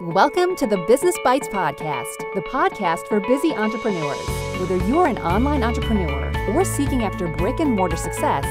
Welcome to the Business Bites Podcast, the podcast for busy entrepreneurs. Whether you're an online entrepreneur or seeking after brick and mortar success,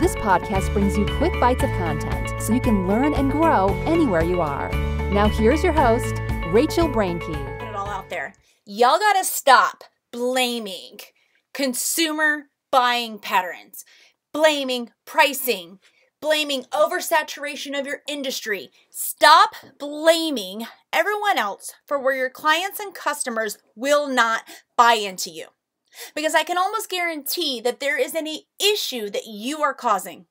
this podcast brings you quick bites of content so you can learn and grow anywhere you are. Now, here's your host, Rachel Brenke. Put it all out there. Y'all gotta stop blaming consumer buying patterns, blaming pricing, blaming oversaturation of your industry. Stop blaming everyone else for where your clients and customers will not buy into you. Because I can almost guarantee that there is any issue that you are causing.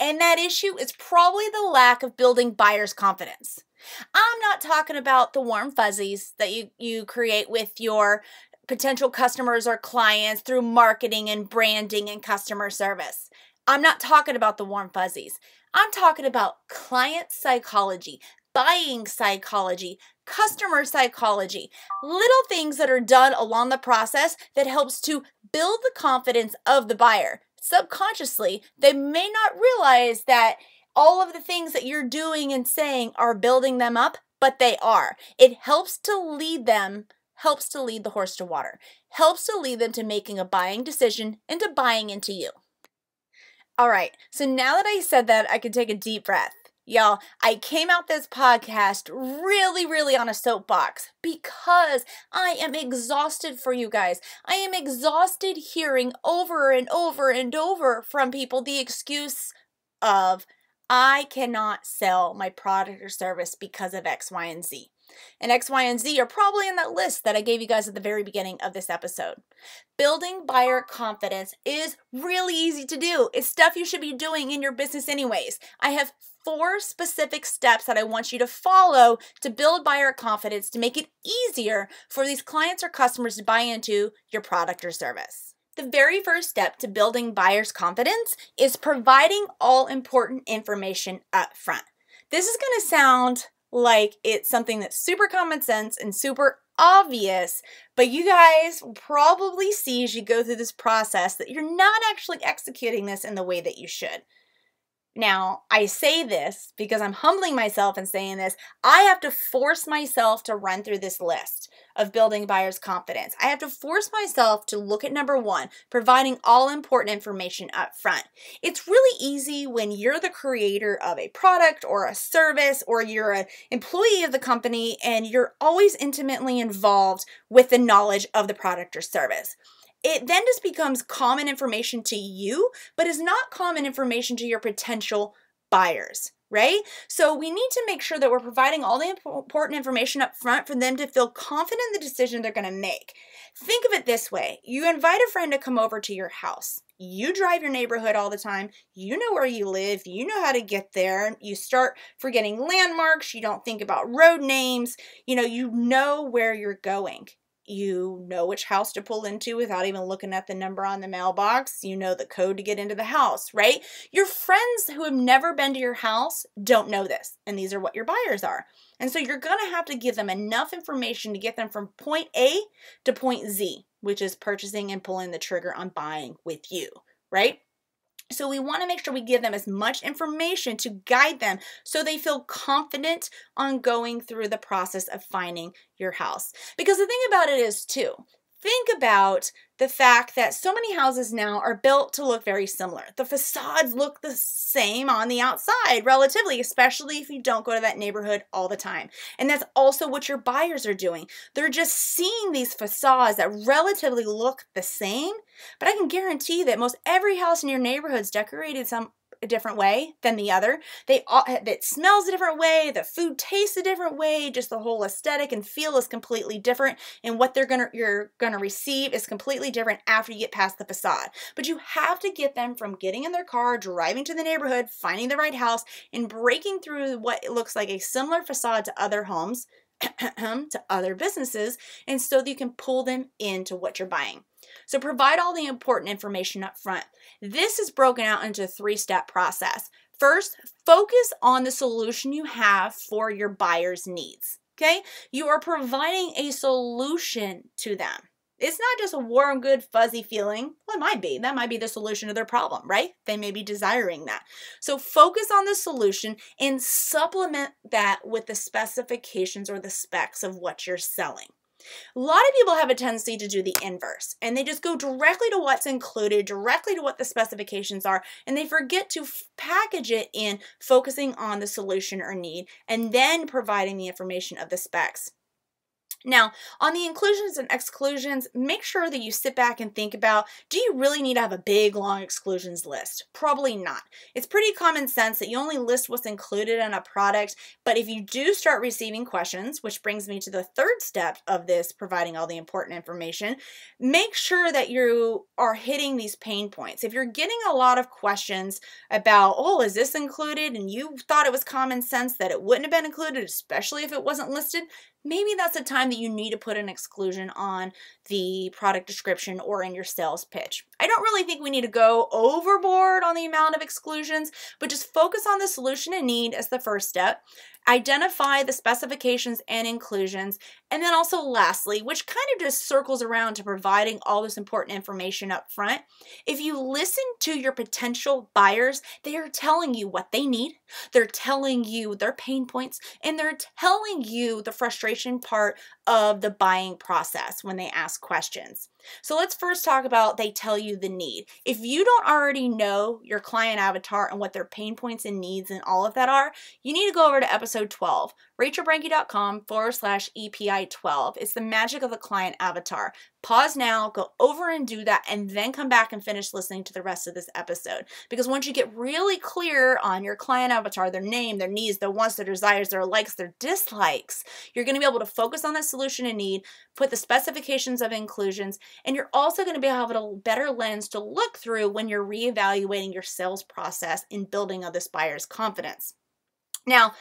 And that issue is probably the lack of building buyers' confidence. I'm not talking about the warm fuzzies that you, you create with your potential customers or clients through marketing and branding and customer service. I'm not talking about the warm fuzzies. I'm talking about client psychology, buying psychology, customer psychology, little things that are done along the process that helps to build the confidence of the buyer. Subconsciously, they may not realize that all of the things that you're doing and saying are building them up, but they are. It helps to lead them, helps to lead the horse to water, helps to lead them to making a buying decision and to buying into you. All right, so now that I said that, I can take a deep breath. Y'all, I came out this podcast really, really on a soapbox because I am exhausted for you guys. I am exhausted hearing over and over and over from people the excuse of, I cannot sell my product or service because of X, Y, and Z. And X, Y, and Z are probably in that list that I gave you guys at the very beginning of this episode. Building buyer confidence is really easy to do. It's stuff you should be doing in your business, anyways. I have four specific steps that I want you to follow to build buyer confidence to make it easier for these clients or customers to buy into your product or service. The very first step to building buyers' confidence is providing all important information up front. This is going to sound like it's something that's super common sense and super obvious, but you guys probably see as you go through this process that you're not actually executing this in the way that you should. Now, I say this because I'm humbling myself and saying this. I have to force myself to run through this list of building buyers' confidence. I have to force myself to look at number one, providing all important information up front. It's really easy when you're the creator of a product or a service or you're an employee of the company and you're always intimately involved with the knowledge of the product or service it then just becomes common information to you, but is not common information to your potential buyers, right? So we need to make sure that we're providing all the important information up front for them to feel confident in the decision they're going to make. Think of it this way you invite a friend to come over to your house. You drive your neighborhood all the time. You know where you live. You know how to get there. You start forgetting landmarks. You don't think about road names. You know, you know where you're going you know which house to pull into without even looking at the number on the mailbox. You know the code to get into the house, right? Your friends who have never been to your house don't know this, and these are what your buyers are. And so you're going to have to give them enough information to get them from point A to point Z, which is purchasing and pulling the trigger on buying with you, right? So we want to make sure we give them as much information to guide them so they feel confident on going through the process of finding your house. Because the thing about it is too, think about the fact that so many houses now are built to look very similar. The facades look the same on the outside, relatively, especially if you don't go to that neighborhood all the time. And that's also what your buyers are doing. They're just seeing these facades that relatively look the same, but I can guarantee that most every house in your neighborhood is decorated some a different way than the other. They all, eh, it smells a different way, the food tastes a different way, just the whole aesthetic and feel is completely different and what they're going to you're going to receive is completely different after you get past the facade. But you have to get them from getting in their car, driving to the neighborhood, finding the right house and breaking through what looks like a similar facade to other homes to other businesses and so that you can pull them into what you're buying. So provide all the important information up front. This is broken out into a three-step process. First, focus on the solution you have for your buyer's needs. Okay? You are providing a solution to them. It's not just a warm, good, fuzzy feeling. Well, it might be. That might be the solution to their problem, right? They may be desiring that. So focus on the solution and supplement that with the specifications or the specs of what you're selling. A lot of people have a tendency to do the inverse and they just go directly to what's included, directly to what the specifications are, and they forget to package it in focusing on the solution or need and then providing the information of the specs. Now, on the inclusions and exclusions, make sure that you sit back and think about do you really need to have a big, long exclusions list? Probably not. It's pretty common sense that you only list what's included in a product, but if you do start receiving questions, which brings me to the third step of this, providing all the important information, make sure that you are hitting these pain points. If you're getting a lot of questions about, oh, is this included? And you thought it was common sense that it wouldn't have been included, especially if it wasn't listed, maybe that's a time that you need to put an exclusion on the product description or in your sales pitch. I don't really think we need to go overboard on the amount of exclusions, but just focus on the solution and need as the first step identify the specifications and inclusions, and then also lastly, which kind of just circles around to providing all this important information up front, if you listen to your potential buyers, they are telling you what they need, they're telling you their pain points, and they're telling you the frustration part of the buying process when they ask questions. So let's first talk about they tell you the need. If you don't already know your client avatar and what their pain points and needs and all of that are, you need to go over to episode 12, rachelbrenke.com forward slash EPI 12. It's the magic of the client avatar. Pause now, go over and do that, and then come back and finish listening to the rest of this episode. Because once you get really clear on your client avatar, their name, their needs, their wants, their desires, their likes, their dislikes, you're going to be able to focus on that solution and need, put the specifications of inclusions, and you're also going to be able to have a better lens to look through when you're reevaluating your sales process in building of this buyer's confidence. Now,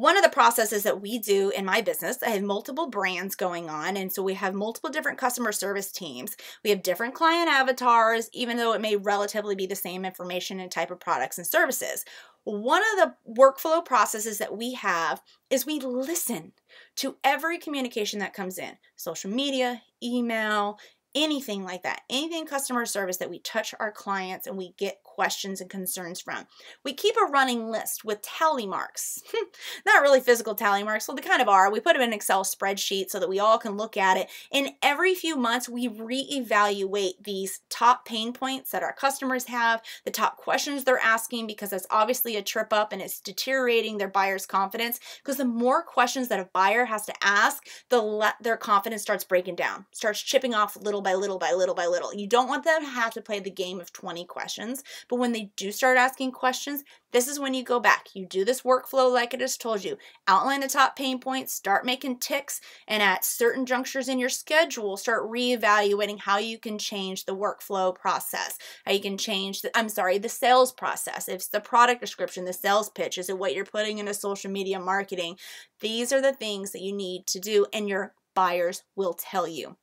one of the processes that we do in my business, I have multiple brands going on. And so we have multiple different customer service teams. We have different client avatars, even though it may relatively be the same information and type of products and services. One of the workflow processes that we have is we listen to every communication that comes in social media, email, anything like that, anything customer service that we touch our clients and we get questions and concerns from. We keep a running list with tally marks. Not really physical tally marks, well, they kind of are. We put them in an Excel spreadsheet so that we all can look at it. And every few months, we reevaluate these top pain points that our customers have, the top questions they're asking, because that's obviously a trip up and it's deteriorating their buyer's confidence. Because the more questions that a buyer has to ask, the their confidence starts breaking down, starts chipping off little by little by little by little. You don't want them to have to play the game of 20 questions but when they do start asking questions, this is when you go back. You do this workflow like I just told you. Outline the top pain points, start making ticks, and at certain junctures in your schedule, start reevaluating how you can change the workflow process. How you can change the, I'm sorry, the sales process. If it's the product description, the sales pitch, is it what you're putting into social media marketing? These are the things that you need to do, and your buyers will tell you.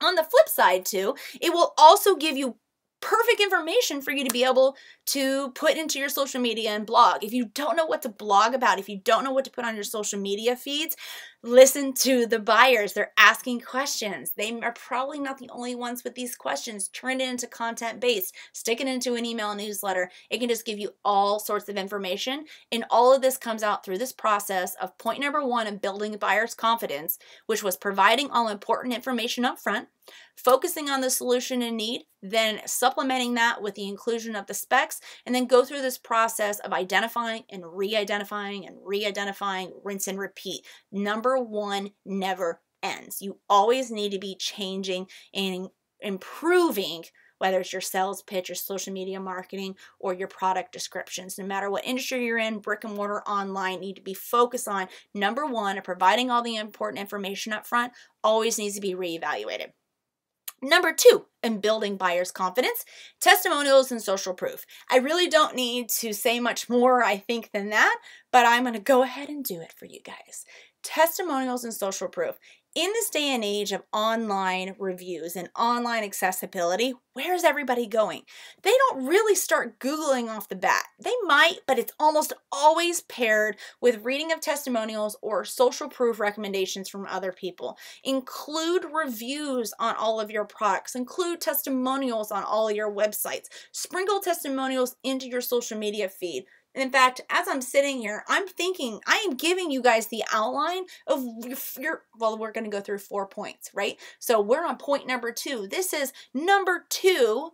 On the flip side, too, it will also give you perfect information for you to be able to put into your social media and blog. If you don't know what to blog about, if you don't know what to put on your social media feeds, listen to the buyers. They're asking questions. They are probably not the only ones with these questions. Turn it into content based, stick it into an email newsletter. It can just give you all sorts of information. And all of this comes out through this process of point number one of building buyer's confidence, which was providing all important information up front, focusing on the solution and need, then supplementing that with the inclusion of the specs, and then go through this process of identifying and re identifying and re identifying, rinse and repeat. Number one never ends. You always need to be changing and improving whether it's your sales pitch, your social media marketing, or your product descriptions. No matter what industry you're in, brick and mortar, online, need to be focused on number one, providing all the important information up front, always needs to be reevaluated. Number two, in building buyers' confidence, testimonials and social proof. I really don't need to say much more, I think, than that, but I'm going to go ahead and do it for you guys. testimonials and social proof in this day and age of online reviews and online accessibility, where's everybody going? They don't really start Googling off the bat. They might, but it's almost always paired with reading of testimonials or social proof recommendations from other people. Include reviews on all of your products, include testimonials on all your websites, sprinkle testimonials into your social media feed. And in fact, as I'm sitting here, I'm thinking, I am giving you guys the outline of your, well, we're going to go through four points, right? So we're on point number two. This is number two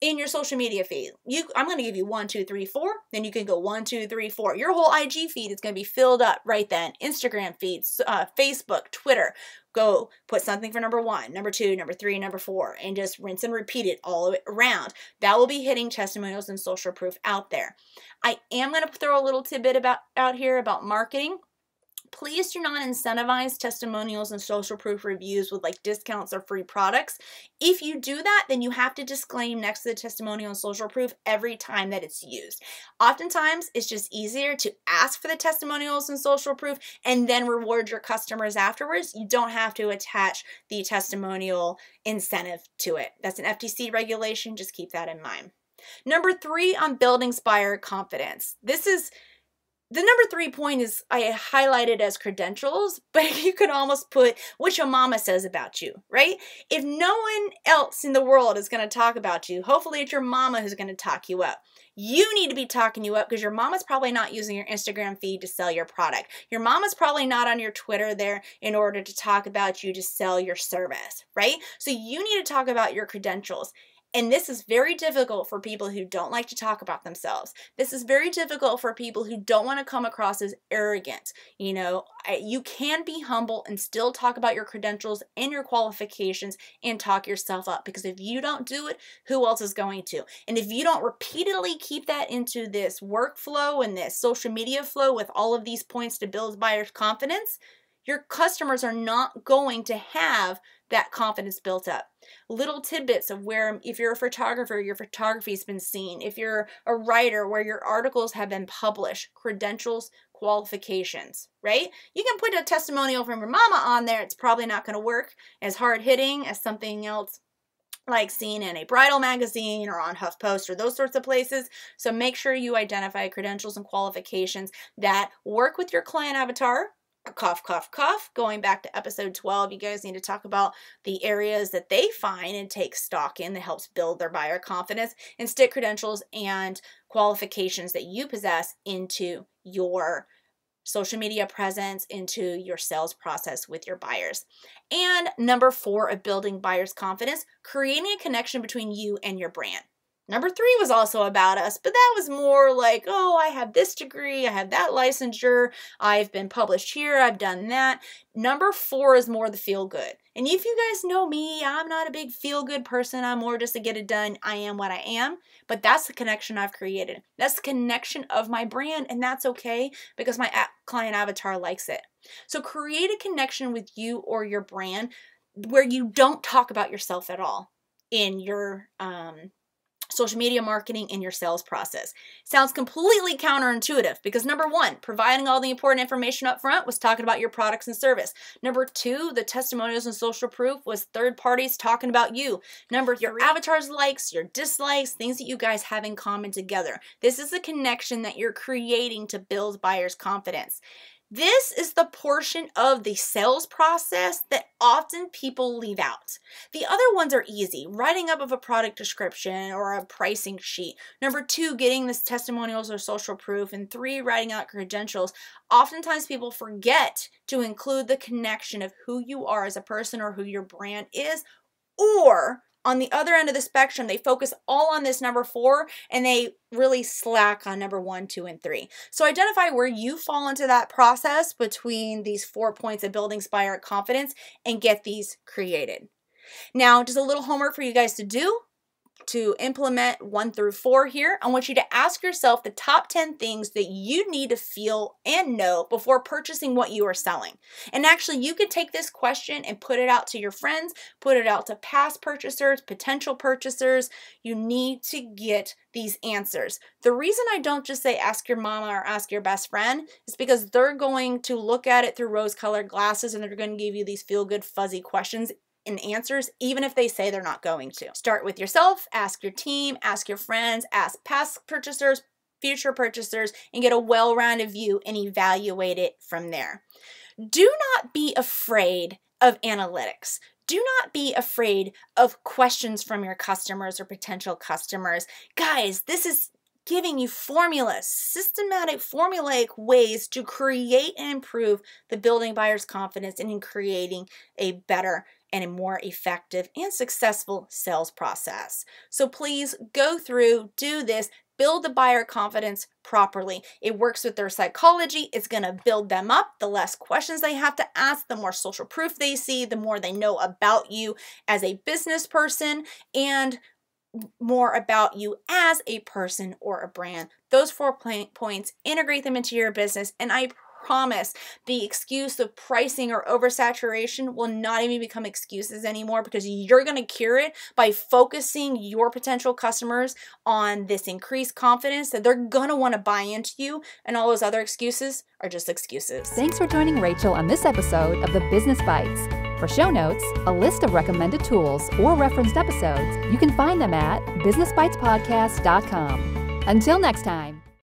in your social media feed. You, I'm going to give you one, two, three, four. Then you can go one, two, three, four. Your whole IG feed is going to be filled up right then. Instagram feeds, uh, Facebook, Twitter. Go put something for number one, number two, number three, number four, and just rinse and repeat it all around. That will be hitting testimonials and social proof out there. I am going to throw a little tidbit about out here about marketing please do not incentivize testimonials and social proof reviews with like discounts or free products. If you do that, then you have to disclaim next to the testimonial and social proof every time that it's used. Oftentimes, it's just easier to ask for the testimonials and social proof and then reward your customers afterwards. You don't have to attach the testimonial incentive to it. That's an FTC regulation. Just keep that in mind. Number three on building buyer confidence. This is the number three point is I highlighted as credentials, but you could almost put what your mama says about you, right? If no one else in the world is going to talk about you, hopefully it's your mama who's going to talk you up. You need to be talking you up because your mama's probably not using your Instagram feed to sell your product. Your mama's probably not on your Twitter there in order to talk about you to sell your service, right? So you need to talk about your credentials. And this is very difficult for people who don't like to talk about themselves. This is very difficult for people who don't want to come across as arrogant. You know, you can be humble and still talk about your credentials and your qualifications and talk yourself up because if you don't do it, who else is going to? And if you don't repeatedly keep that into this workflow and this social media flow with all of these points to build buyers' confidence, your customers are not going to have that confidence built up. Little tidbits of where, if you're a photographer, your photography's been seen. If you're a writer, where your articles have been published, credentials, qualifications, right? You can put a testimonial from your mama on there. It's probably not going to work as hard hitting as something else like seen in a bridal magazine or on HuffPost or those sorts of places. So make sure you identify credentials and qualifications that work with your client avatar cough, cough, cough. Going back to episode 12, you guys need to talk about the areas that they find and take stock in that helps build their buyer confidence and stick credentials and qualifications that you possess into your social media presence, into your sales process with your buyers. And number four of building buyers' confidence, creating a connection between you and your brand. Number three was also about us, but that was more like, oh, I have this degree, I have that licensure, I've been published here, I've done that. Number four is more the feel good. And if you guys know me, I'm not a big feel good person. I'm more just to get it done. I am what I am. But that's the connection I've created. That's the connection of my brand, and that's okay because my client avatar likes it. So create a connection with you or your brand where you don't talk about yourself at all in your um, social media marketing in your sales process. Sounds completely counterintuitive because number one, providing all the important information up front was talking about your products and service. Number two, the testimonials and social proof was third parties talking about you. Number your avatars likes, your dislikes, things that you guys have in common together. This is the connection that you're creating to build buyers' confidence. This is the portion of the sales process that often people leave out. The other ones are easy, writing up of a product description or a pricing sheet. Number two, getting this testimonials or social proof. And three, writing out credentials. Oftentimes people forget to include the connection of who you are as a person or who your brand is or on the other end of the spectrum, they focus all on this number four and they really slack on number one, two, and three. So identify where you fall into that process between these four points of building buyer confidence and get these created. Now, just a little homework for you guys to do to implement one through four here, I want you to ask yourself the top 10 things that you need to feel and know before purchasing what you are selling. And actually, you could take this question and put it out to your friends, put it out to past purchasers, potential purchasers. You need to get these answers. The reason I don't just say ask your mama or ask your best friend is because they're going to look at it through rose colored glasses and they're going to give you these feel good, fuzzy questions and answers, even if they say they're not going to. Start with yourself, ask your team, ask your friends, ask past purchasers, future purchasers, and get a well rounded view and evaluate it from there. Do not be afraid of analytics. Do not be afraid of questions from your customers or potential customers. Guys, this is giving you formulas, systematic, formulaic ways to create and improve the building buyer's confidence and in creating a better and a more effective and successful sales process. So please go through, do this, build the buyer confidence properly. It works with their psychology. It's going to build them up. The less questions they have to ask, the more social proof they see, the more they know about you as a business person, and more about you as a person or a brand. Those four points, integrate them into your business, and I promise the excuse of pricing or oversaturation will not even become excuses anymore because you're going to cure it by focusing your potential customers on this increased confidence that they're going to want to buy into you and all those other excuses are just excuses. Thanks for joining Rachel on this episode of the Business Bites. For show notes, a list of recommended tools, or referenced episodes, you can find them at businessbitespodcast.com. Until next time.